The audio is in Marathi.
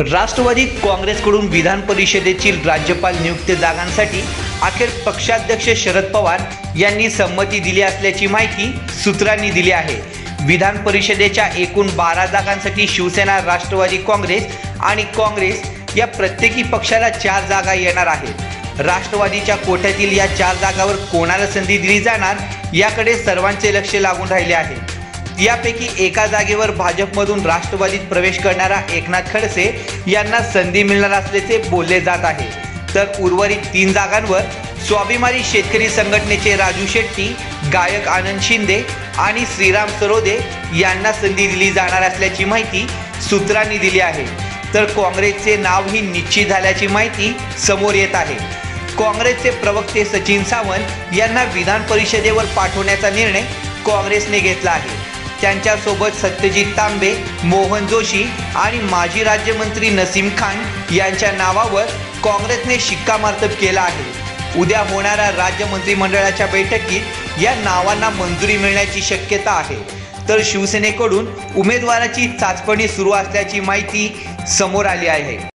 राष्ट्रवादी काँग्रेसकडून विधान परिषदेतील राज्यपाल नियुक्ती जागांसाठी अखेर पक्षाध्यक्ष शरद पवार यांनी संमती दिली असल्याची माहिती सूत्रांनी दिली आहे. विधान परिषदेच्या एकूण बारा जागांसाठी शिवसेना राष्ट्रवादी काँग्रेस आणि काँग्रेस या प्रत्येकी पक्षाला चार जागा येणार आहेत. राष्ट्रवादीच्या कोट्यातील या चार जागावर कोणाला संधी दिली जाणार याकडे सर्वांचे लक्ष लागून राहिले आहे. यापैकी एका जागेवर भाजपमधून राष्ट्रवादीत प्रवेश करणारा एकनाथ खडसे यांना संधी मिळणार असल्याचे बोलले जात आहे. तर उर्वरित तीन जागांवर स्वाभिमानी शेतकरी संघटनेचे राजू शेट्टी गायक आनंद शिंदे आणि श्रीराम सरोदे यांना संधी दिली जाणार असल्याची माहिती सूत्रांनी दिली आहे. तर काँग्रेसचे नावही निश्चित झाल्याची माहिती समोर येत आहे. काँग्रेसचे प्रवक्ते सचिन सावंत यांना विधान परिषदेवर पाठवण्याचा निर्णय काँग्रेसने घेतला आहे. त्यांच्यासोबत सत्यजित तांबे मोहन जोशी आणि माजी राज्यमंत्री नसीम खान यांच्या नावावर काँग्रेसने शिक्कामार्तब केला आहे. उद्या होणाऱ्या राज्य मंत्रिमंडळाच्या बैठकीत या नावांना मंजुरी मिळण्याची शक्यता आहे. तर शिवसेनेकडून उमेदवाराची चाचपणी सुरू असल्याची माहिती समोर आली आहे.